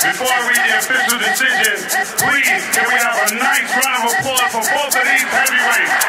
Before I read the official decision, please, can we have a nice round of applause for both of these heavyweights?